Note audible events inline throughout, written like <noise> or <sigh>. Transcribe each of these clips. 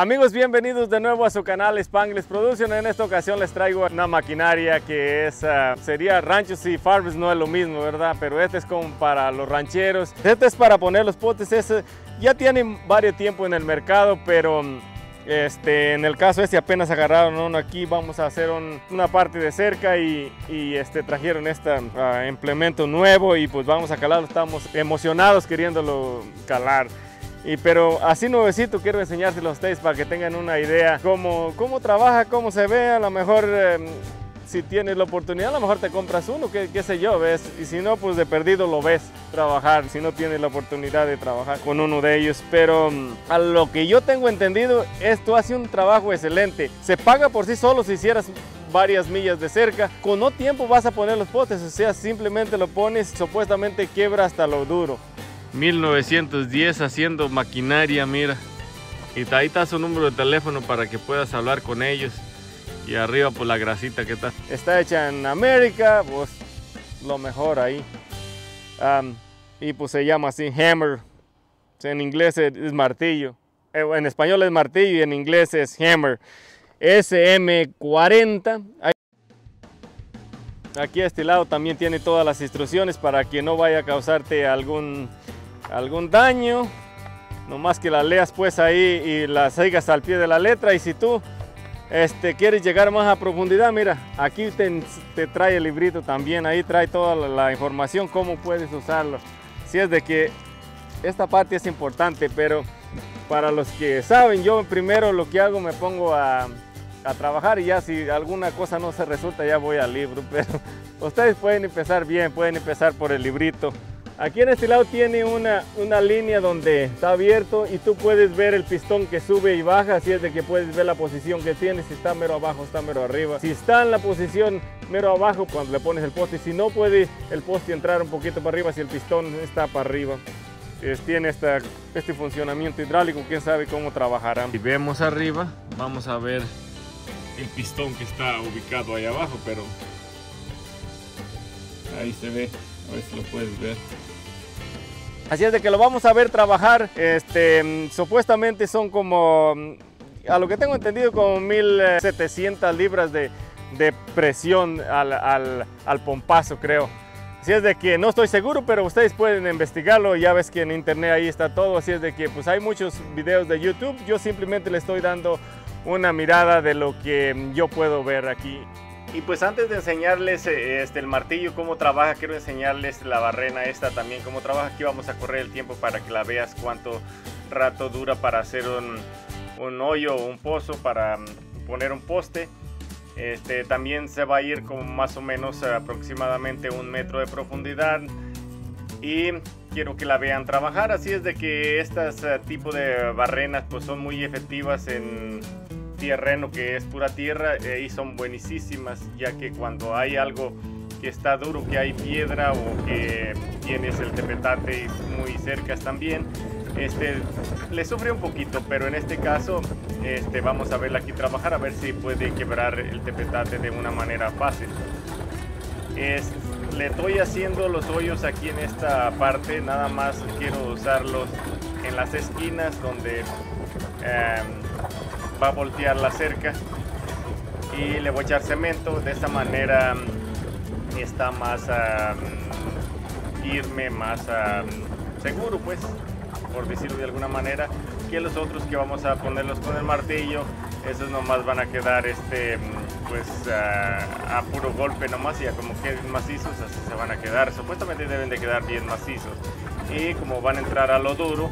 Amigos, bienvenidos de nuevo a su canal Spanglish Production. En esta ocasión les traigo una maquinaria que es, uh, sería ranchos y farms, no es lo mismo, ¿verdad? Pero este es como para los rancheros. Este es para poner los potes, ya tiene varios tiempo en el mercado, pero este, en el caso este apenas agarraron uno aquí, vamos a hacer un, una parte de cerca y, este, trajeron este implemento nuevo y pues vamos a calarlo, estamos emocionados queriéndolo calar. Y, pero así nuevecito quiero enseñárselo a ustedes para que tengan una idea cómo, cómo trabaja, cómo se ve, a lo mejor eh, si tienes la oportunidad a lo mejor te compras uno, qué, qué, sé yo, ves, y si no pues de perdido lo ves trabajar, si no tienes la oportunidad de trabajar con uno de ellos, pero mm, a lo que yo tengo entendido, esto hace un trabajo excelente, se paga por sí solo si hicieras varias millas de cerca. Con no tiempo vas a poner los potes, o sea, simplemente lo pones, supuestamente quiebra hasta lo duro. 1910 haciendo maquinaria, mira. Y ahí está su número de teléfono para que puedas hablar con ellos. Y arriba por la grasita que está. Está hecha en América, pues lo mejor ahí. Y pues se llama así hammer. En inglés es martillo. Eh, en español es martillo y en inglés es hammer. SM40. Aquí a este lado también tiene todas las instrucciones para que no vaya a causarte algún algún daño, nomás que las leas pues ahí y las sigas al pie de la letra y si tú este, quieres llegar más a profundidad, mira, aquí te, te trae el librito también, ahí trae toda la, la, información, cómo puedes usarlo. Si es de que esta parte es importante, pero para los que saben, yo primero lo que hago me pongo a, a trabajar y ya si alguna cosa no se resulta ya voy al libro, <laughs> pero ustedes pueden empezar bien, pueden empezar por el librito. Aquí en este lado tiene una, una, línea donde está abierto y tú puedes ver el pistón que sube y baja, así es de que puedes ver la posición que tiene, si está mero abajo, está mero arriba. Si está en la posición mero abajo, cuando le pones el poste, si no puede el poste entrar un poquito para arriba, si el pistón está para arriba. Es, tiene esta, este funcionamiento hidráulico, quién sabe cómo trabajará. Si vemos arriba, vamos a ver el pistón que está ubicado ahí abajo, pero ahí se ve, Así es de que lo vamos a ver trabajar. Este, supuestamente son como, a lo que tengo entendido, como 1700 libras de, de presión al, al, al, pompazo, creo. Así es de que no estoy seguro, pero ustedes pueden investigarlo. Ya ves que en internet ahí está todo. Así es de que pues hay muchos videos de YouTube. Yo simplemente le estoy dando una mirada de lo que yo puedo ver aquí. Y pues antes de enseñarles este, el martillo, cómo trabaja, quiero enseñarles la barrena esta también, cómo trabaja. Aquí vamos a correr el tiempo para que la veas cuánto rato dura para hacer un, hoyo o un pozo, para poner un poste. Este, también se va a ir con más o menos aproximadamente un metro de profundidad. Y quiero que la vean trabajar, así es de que estas uh, tipo de barrenas pues son muy efectivas en terreno que es pura tierra eh, y son buenísimas ya que cuando hay algo que está duro, que hay piedra o que tienes el tepetate muy cerca también, este, le sufre un poquito, pero en este caso este, vamos a verla aquí trabajar a ver si puede quebrar el tepetate de una manera fácil. Es, le estoy haciendo los hoyos aquí en esta parte, nada más quiero usarlos en las esquinas donde eh, va a voltear la cerca y le voy a echar cemento. De esta manera está más um, firme más um, seguro pues por decirlo de alguna manera que los otros que vamos a ponerlos con el martillo esos nomás van a quedar este pues uh, a puro golpe nomás y a como queden macizos así se van a quedar. Supuestamente deben de quedar bien macizos. Y como van a entrar a lo duro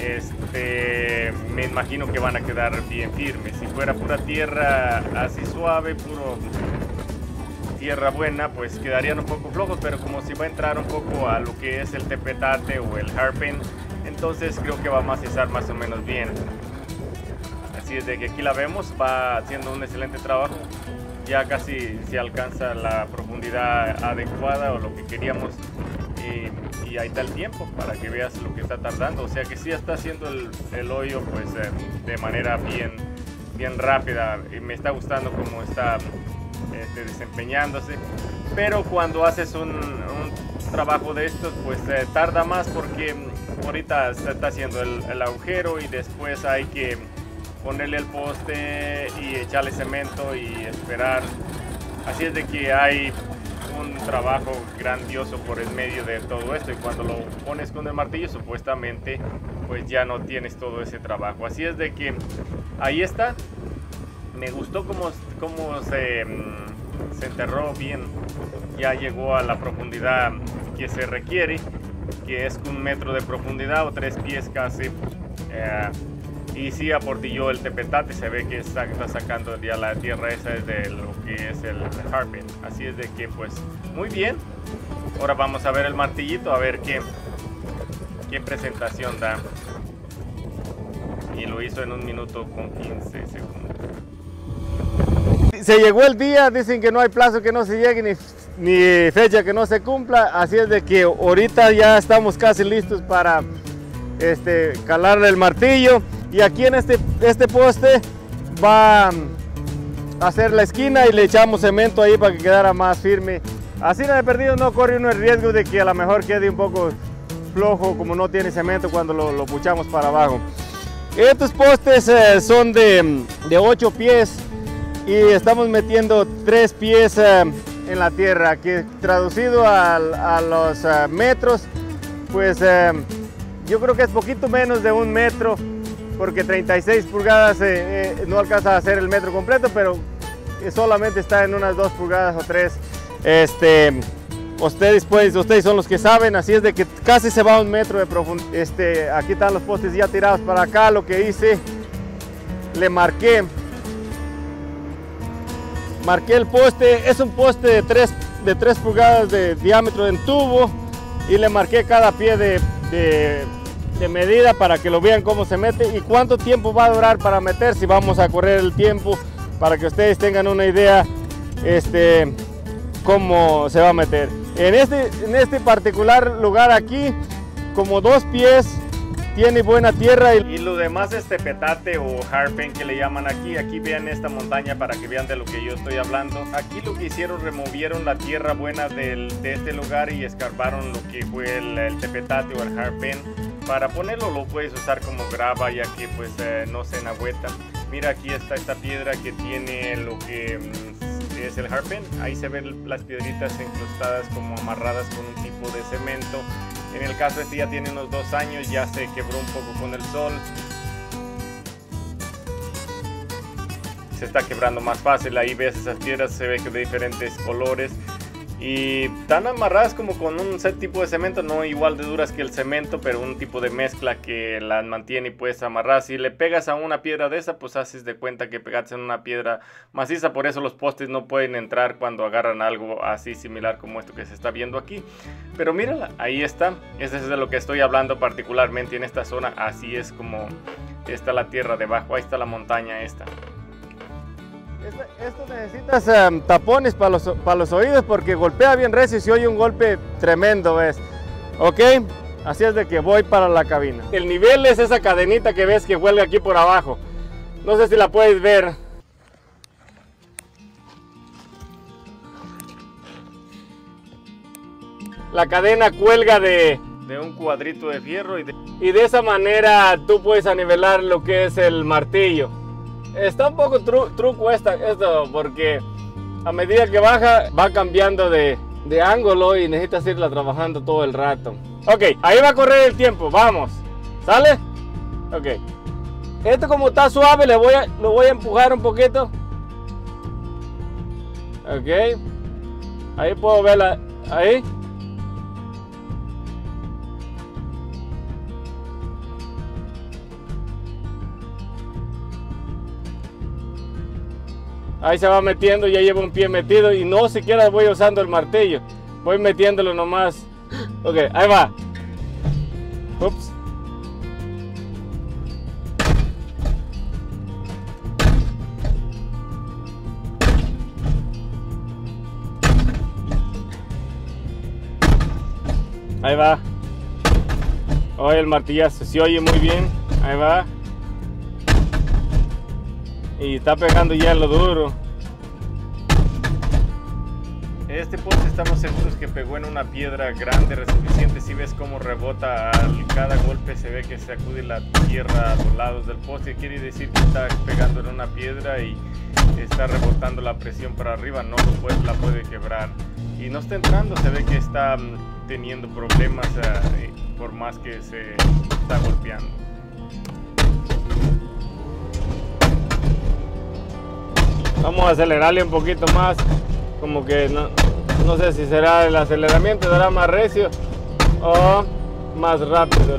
este, me imagino que van a quedar bien firmes. Si fuera pura tierra así suave, puro tierra buena, pues quedarían un poco flojos, pero como si va a entrar un poco a lo que es el tepetate o el harpen, entonces creo que va a macizar más o menos bien. Así es de que aquí la vemos, va haciendo un excelente trabajo. Ya casi se alcanza la profundidad adecuada o lo que queríamos. Y ahí está el tiempo para que veas lo que está tardando. O sea que sí está haciendo el, hoyo pues eh, de manera bien, bien rápida y me está gustando cómo está este, desempeñándose. Pero cuando haces un, trabajo de estos pues eh, tarda más porque ahorita está haciendo el, el, agujero y después hay que ponerle el poste y echarle cemento y esperar. Así es de que hay un trabajo grandioso por el medio de todo esto y cuando lo pones con el martillo supuestamente pues ya no tienes todo ese trabajo. Así es de que ahí está. Me gustó cómo, cómo se, mm, se enterró bien. Ya llegó a la profundidad que se requiere, que es un metro de profundidad o tres pies casi. Eh, y sí aportilló el tepetate, se ve que está, sacando ya la tierra esa de lo que es el harping. Así es de que pues muy bien. Ahora vamos a ver el martillito, a ver qué, qué presentación da. Y lo hizo en un minuto con 15 segundos. Se llegó el día, dicen que no hay plazo que no se llegue ni, ni fecha que no se cumpla, así es de que ahorita ya estamos casi listos para este, calarle el martillo y aquí en este, este poste va a hacer la esquina y le echamos cemento ahí para que quedara más firme. Así he perdido, no corre uno el riesgo de que a lo mejor quede un poco flojo como no tiene cemento cuando lo, lo puchamos para abajo. Estos postes eh, son de, de 8 pies y estamos metiendo 3 pies eh, en la tierra, que traducido a, a los eh, metros, pues yo creo que es poquito menos de un metro porque 36 pulgadas eh, eh, no alcanza a hacer el metro completo, pero solamente está en unas 2 pulgadas o 3. Este, ustedes pues, ustedes son los que saben, así es de que casi se va a un metro de profundidad. Este, aquí están los postes ya tirados para acá, lo que hice, le marqué, marqué el poste, es un poste de 3, de 3 pulgadas de diámetro en tubo y le marqué cada pie de de medida para que lo vean cómo se mete y cuánto tiempo va a durar para meter, si vamos a correr el tiempo para que ustedes tengan una idea este, cómo se va a meter. En este, en este particular lugar aquí, como dos pies, tiene buena tierra. Y, lo demás es tepetate o harpen que le llaman aquí. Aquí vean esta montaña para que vean de lo que yo estoy hablando. Aquí lo que hicieron, removieron la tierra buena de este lugar y escarbaron lo que fue el, tepetate o el harpen. Para ponerlo lo puedes usar como grava ya que pues eh, no se enagüeta. Mira aquí está esta piedra que tiene lo que mm, es el harpen. Ahí se ven las piedritas incrustadas como amarradas con un tipo de cemento. En el caso este ya tiene unos dos años, ya se quebró un poco con el sol. Se está quebrando más fácil, ahí ves esas piedras, se ve que de diferentes colores y están amarradas como con un set tipo de cemento, no igual de duras que el cemento, pero un tipo de mezcla que las mantiene y puedes amarrar. Si le pegas a una piedra de esa, pues haces de cuenta que pegaste en una piedra maciza, por eso los postes no pueden entrar cuando agarran algo así similar como esto que se está viendo aquí. Pero mírala, ahí está, ese es de lo que estoy hablando particularmente en esta zona, así es como está la tierra debajo, ahí está la montaña esta. Esto necesitas em, tapones para los, para los oídos porque golpea bien recio y se oye un golpe tremendo, ¿ves? ¿Ok? Así es de que voy para la cabina. El nivel es esa cadenita que ves que huelga aquí por abajo. No sé si la puedes ver. La cadena cuelga de, de un cuadrito de fierro y de, y de esa manera tú puedes anivelar lo que es el martillo. Está un poco truco esta, esto porque a medida que baja va cambiando de, de ángulo y necesitas irla trabajando todo el rato. Ok, ahí va a correr el tiempo, vamos. ¿Sale? Ok. Esto como está suave, le voy a, lo voy a empujar un poquito. Ok. Ahí puedo verla. Ahí. Ahí se va metiendo, ya lleva un pie metido y no siquiera voy usando el martillo. Voy metiéndolo nomás. Ok, ahí va. Ups. Ahí va. Oye, el martillazo se oye muy bien. Ahí va y está pegando ya lo duro. Este poste estamos seguros que pegó en una piedra grande, suficiente. Si ves cómo rebota al cada golpe, se ve que se acude la tierra a los lados del poste. Quiere decir que está pegando en una piedra y está rebotando la presión para arriba. No lo puede, la puede quebrar. Y no está entrando, se ve que está mm, teniendo problemas eh, por más que se está golpeando. Vamos a acelerarle un poquito más como que no, sé si será el aceleramiento, será más recio o más rápido.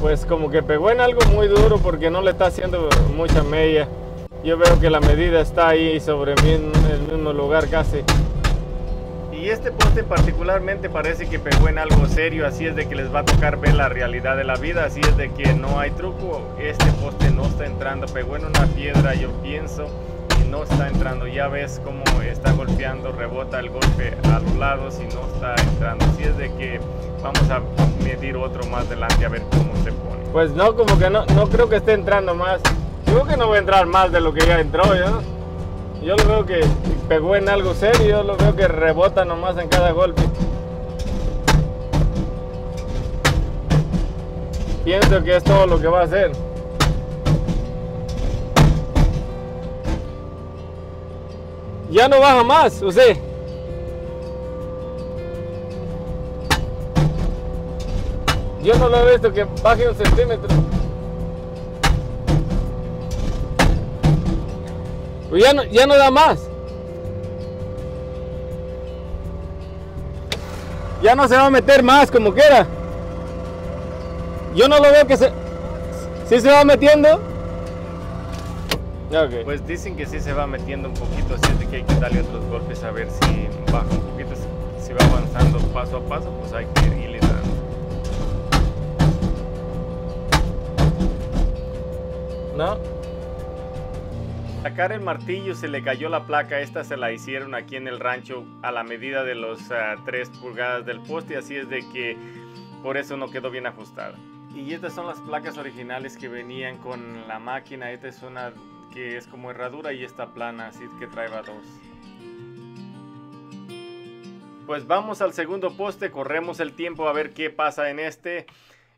Pues como que pegó en algo muy duro porque no le está haciendo mucha media. Yo veo que la medida está ahí sobre mí en el mismo lugar casi. Y este poste particularmente parece que pegó en algo serio, así es de que les va a tocar ver la realidad de la vida, así es de que no hay truco, este poste no está entrando, pegó en una piedra yo pienso y no está entrando, ya ves cómo está golpeando, rebota el golpe a los lados y no está entrando, así es de que vamos a medir otro más adelante a ver cómo se pone. Pues no, como que no, no creo que esté entrando más, creo que no va a entrar más de lo que ya entró, ¿no? Yo lo veo que pegó en algo serio, yo lo veo que rebota nomás en cada golpe. Pienso que es todo lo que va a hacer. Ya no baja más, usted. Yo no lo he visto que baje un centímetro. Pues ya no, ya no da más. Ya no se va a meter más como quiera. Yo no lo veo que se... ¿Sí se va metiendo? Okay. Pues dicen que sí se va metiendo un poquito, así es de que hay que darle otros golpes a ver si baja un poquito, si va avanzando paso a paso, pues hay que irle dando. ¿No? Sacar el martillo se le cayó la placa, esta se la hicieron aquí en el rancho a la medida de los 3 ah, pulgadas del poste, así es de que por eso no quedó bien ajustada. Y estas son las placas originales que venían con la máquina, esta es una que es como herradura y esta plana, así que trae dos. Pues vamos al segundo poste, corremos el tiempo a ver qué pasa en este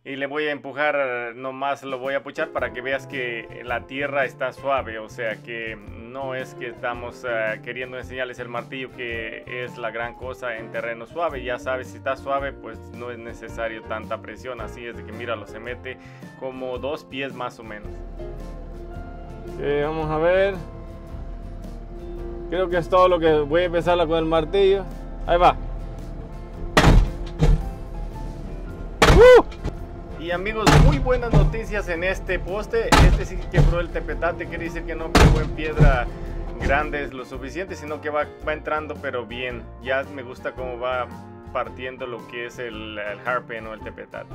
y le voy a empujar, nomás lo voy a puchar para que veas que la tierra está suave, o sea que no es que estamos eh, queriendo enseñarles el martillo que es la gran cosa en terreno suave, ya sabes, si está suave pues no es necesario tanta presión, así es de que míralo, se mete como dos pies más o menos. vamos a ver, creo que es todo lo que voy a empezar con el martillo, ahí va. Y amigos, muy buenas noticias en este poste. Este sí quebró el tepetate, quiere decir que no pegó en piedra grande lo suficiente, sino que va, va entrando pero bien. Ya me gusta cómo va partiendo lo que es el, el harpen o el tepetate.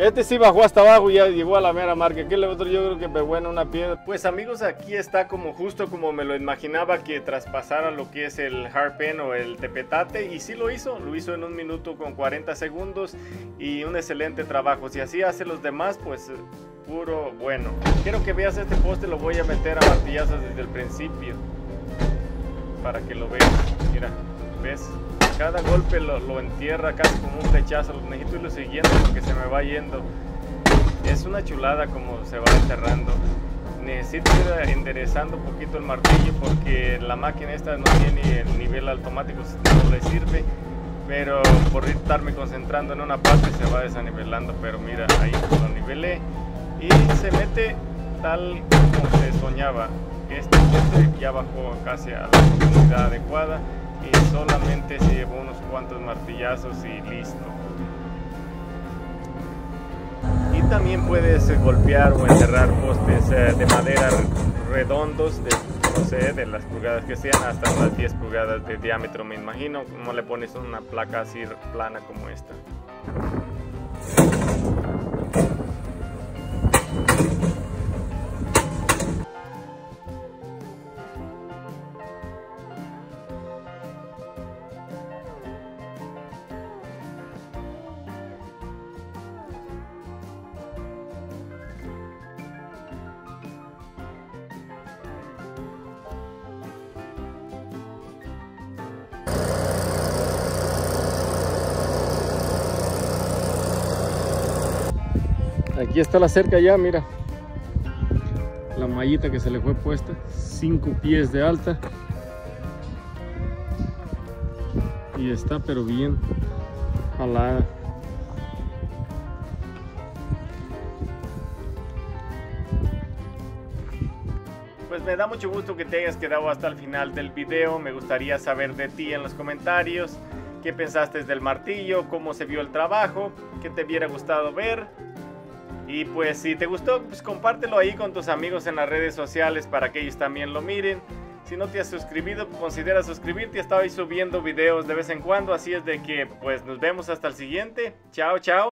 Este sí bajó hasta abajo y ya llegó a la mera marca. Aquel otro yo creo que pegó en una piedra. Pues amigos, aquí está como justo como me lo imaginaba que traspasara lo que es el harpen o el tepetate. Y sí lo hizo, lo hizo en un minuto con 40 segundos y un excelente trabajo. Si así hace los demás, pues puro bueno. Quiero que veas este poste, lo voy a meter a martillazos desde el principio. Para que lo veas. Mira, ¿ves? Cada golpe lo, entierra casi como un flechazo. Necesito irlo siguiendo porque se me va yendo. Es una chulada como se va enterrando. Necesito ir enderezando un poquito el martillo porque la máquina esta no tiene el nivel automático, no le sirve. Pero por estarme concentrando en una parte se va desanivelando. Pero mira, ahí lo nivelé y se mete tal como se soñaba. Este ya bajó casi a la profundidad adecuada y solamente se llevó unos cuantos martillazos y listo. Y también puedes golpear o enterrar postes eh, de madera redondos de, no sé, de las pulgadas que sean hasta unas 10 pulgadas de diámetro me imagino, como le pones una placa así plana como esta. Aquí está la cerca ya, mira. La mallita que se le fue puesta. 5 pies de alta. Y está pero bien jalada. Pues me da mucho gusto que te hayas quedado hasta el final del video. Me gustaría saber de ti en los comentarios. ¿Qué pensaste del martillo? ¿Cómo se vio el trabajo? ¿Qué te hubiera gustado ver? Y pues si te gustó, pues compártelo ahí con tus amigos en las redes sociales para que ellos también lo miren. Si no te has suscrito, considera suscribirte. Ahí subiendo videos de vez en cuando. Así es de que pues nos vemos hasta el siguiente. Chao, chao.